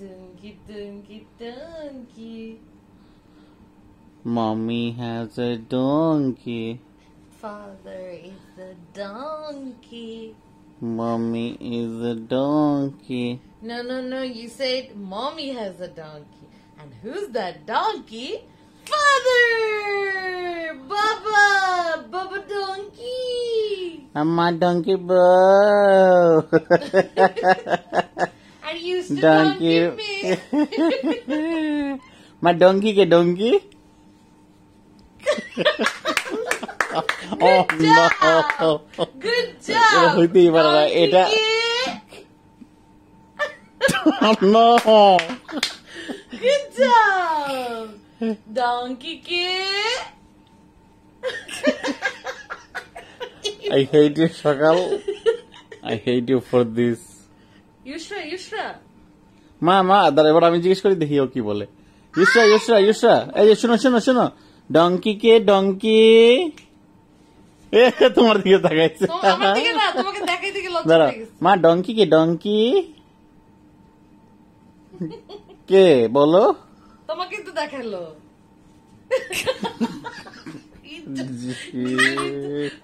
donkey, donkey, donkey. Mommy has a donkey. Father is a donkey. Mommy is a donkey. No, no, no. You said mommy has a donkey. And who's that donkey? Father! Baba! Baba donkey! I'm my donkey bro. used to donkey, donkey me. My donkey get donkey? oh job. no. Good job. Hoti parva eta. no. Good job. Donkey ke. I hate you, Shakal. I hate you for this. মা মা দাঁড়া এবার আমি জিজ্ঞেস করি দেখি ও কি বলে। ইউসরা ইউসরা ইউসরা। এই যে শোনো শোনো শোনো। ডঙ্কি কে ডঙ্কি এ তোমার দিকে তাকাইছে। দাঁড়া মা ডঙ্কি কে ডঙ্কি কে বলো। তোমাকে তো দেখাল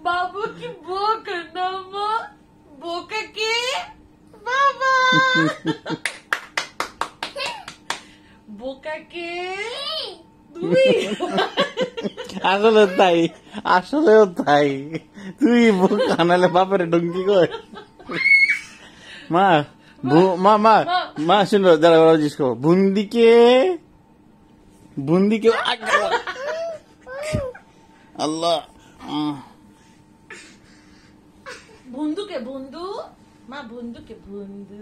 বাবু কি বোকা না মা বোকা কে কে? তুমি আসলে তাই আসলেও তাই। তুই বুক আনালে বাপের ডঙ্কি কই? মা মা মা মা। শুনো দাঁড়া ওরা জিজ্ঞেস করো। বুন্দিকে? বুন্দিকে? আল্লাহ বন্ধুকে বন্ধু মা বন্ধুকে বন্ধু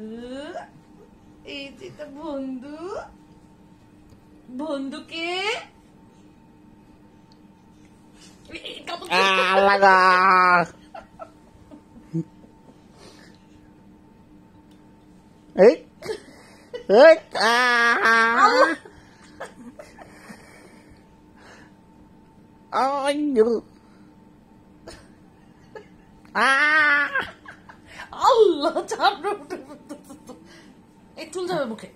এই যে তো বন্ধু বন্ধুকে এই কাপড়- আহ, লাগা এই এই আহ আইয়ো আহ আল্লাহ চাপ এই চুল যাবে মুখে।